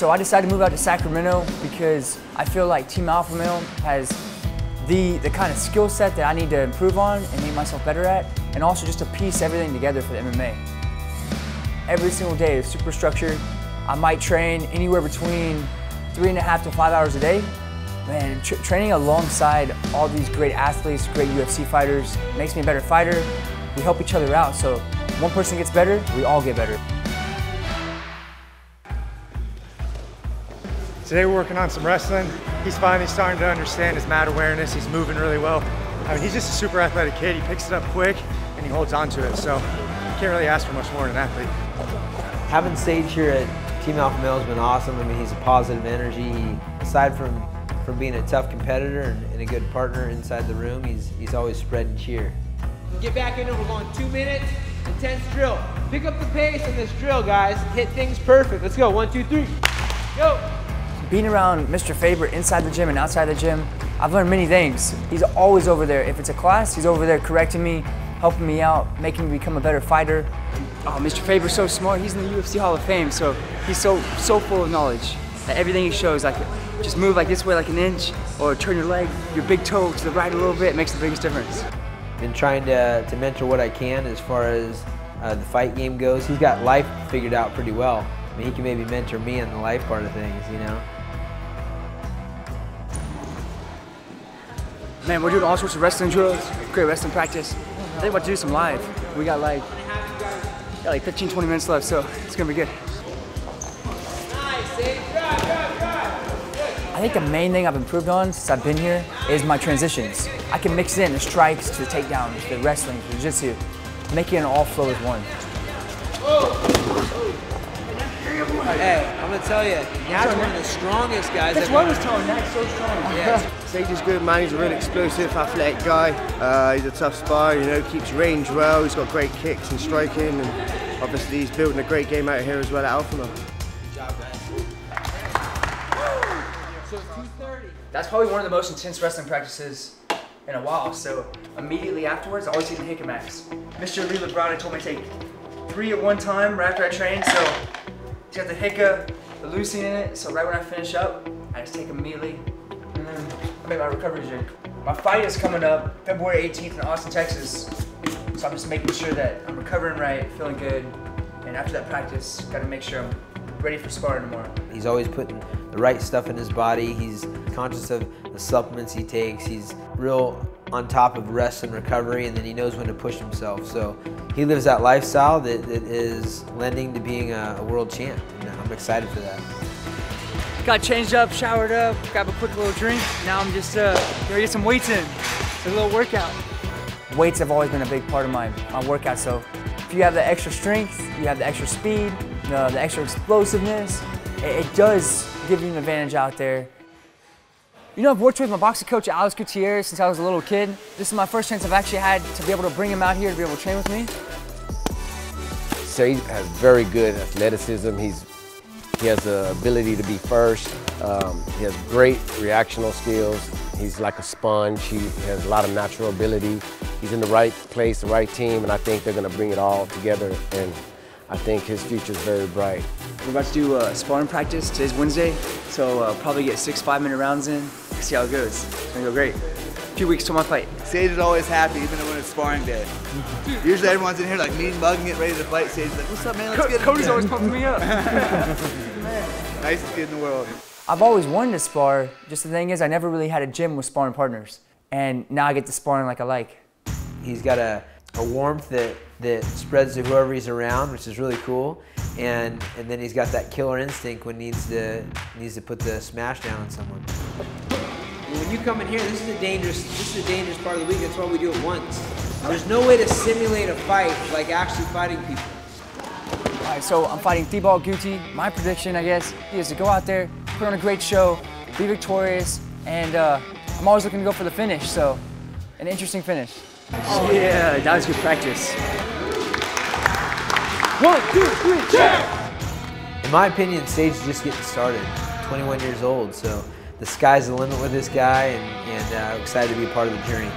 So I decided to move out to Sacramento because I feel like Team Alpha Male has the, the kind of skill set that I need to improve on and make myself better at, and also just to piece everything together for the MMA. Every single day is super structured. I might train anywhere between three and a half to five hours a day. Man, tra training alongside all these great athletes, great UFC fighters, makes me a better fighter. We help each other out, so one person gets better, we all get better. Today we're working on some wrestling. He's finally starting to understand his mat awareness. He's moving really well. I mean, he's just a super athletic kid. He picks it up quick and he holds on to it. So you can't really ask for much more in an athlete. Having Sage here at Team Alpha Male has been awesome. I mean, he's a positive energy. He, aside from, from being a tough competitor and, and a good partner inside the room, he's, he's always spreading cheer. Get back in, it. We're going two minutes, intense drill. Pick up the pace in this drill, guys. Hit things perfect. Let's go. One, two, three. Go. Being around Mr. Faber inside the gym and outside the gym, I've learned many things. He's always over there. If it's a class, he's over there correcting me, helping me out, making me become a better fighter. Oh, Mr. Faber's so smart. He's in the UFC Hall of Fame, so he's so so full of knowledge. That everything he shows, like just move like this way, like an inch, or turn your leg, your big toe to the right a little bit, makes the biggest difference. Been trying to, to mentor what I can as far as uh, the fight game goes. He's got life figured out pretty well. I mean, he can maybe mentor me on the life part of things, you know. Man, we're doing all sorts of wrestling drills, great wrestling practice. I think about to do some live. We got like, got like 15, 20 minutes left, so it's gonna be good. I think the main thing I've improved on since I've been here is my transitions. I can mix in the strikes to the takedowns, the wrestling, the jiu-jitsu, making it all flow as one. Hey, I'm gonna tell you, Nat's one of the strongest guys. That's I've what I ever- was telling Nat, so strong. Yeah. Sage is good, man. He's a real explosive, athletic guy. Uh, he's a tough spy, you know, keeps range well. He's got great kicks and striking, and obviously he's building a great game out here as well at Alpha Male. So 230. That's probably one of the most intense wrestling practices in a while. So immediately afterwards, I always eat the Hickamax. Mr. Lee Labrada told me to take three at one time right after I train. So it's got the Hicka, the leucine in it. So right when I finish up, I just take them immediately, and then I make my recovery drink. My fight is coming up February 18th in Austin, Texas. So I'm just making sure that I'm recovering right, feeling good, and after that practice, got to make sure I'm ready for sparring tomorrow. He's always putting the right stuff in his body. He's conscious of the supplements he takes. He's real on top of rest and recovery, and then he knows when to push himself. So he lives that lifestyle that, that is lending to being a, a world champ, and I'm excited for that. Got changed up, showered up, grab a quick little drink. Now I'm just uh, gonna get some weights in. It's a little workout. Weights have always been a big part of my, my workout. So if you have the extra strength, you have the extra speed, the, the extra explosiveness, it, it does give you an advantage out there. You know, I've worked with my boxing coach, Alex Gutierrez, since I was a little kid. This is my first chance I've actually had to be able to bring him out here to be able to train with me. Sage has very good athleticism. He's he has the ability to be first. Um, he has great reactional skills. He's like a sponge. He has a lot of natural ability. He's in the right place, the right team, and I think they're going to bring it all together. And I think his future is very bright. We're about to do uh, sparring practice. Today's Wednesday, so uh, probably get six five-minute rounds in. See how it goes. It's gonna go great. A few weeks till my fight. Sage is always happy, even when it's sparring day. Usually everyone's in here like mean mugging it, ready to fight. Sage's like, what's up, man? Let's get it. Cody's always pumping me up. Nicest kid in the world. I've always wanted to spar. Just the thing is, I never really had a gym with sparring partners, and now I get to sparring like I like. He's got a, a warmth that, that spreads to whoever he's around, which is really cool. And, and then he's got that killer instinct when needs to needs to put the smash down on someone. When you come in here, this is a dangerous. This is a dangerous part of the week. That's why we do it once. There's no way to simulate a fight like actually fighting people. All right, so I'm fighting Thibault Gouti. My prediction, I guess, is to go out there, put on a great show, be victorious, and uh, I'm always looking to go for the finish. So, an interesting finish. Oh yeah, that was good practice. One, two, three, jab! In my opinion, Sage is just getting started. 21 years old, so the sky's the limit with this guy, and, and uh, excited to be part of the journey.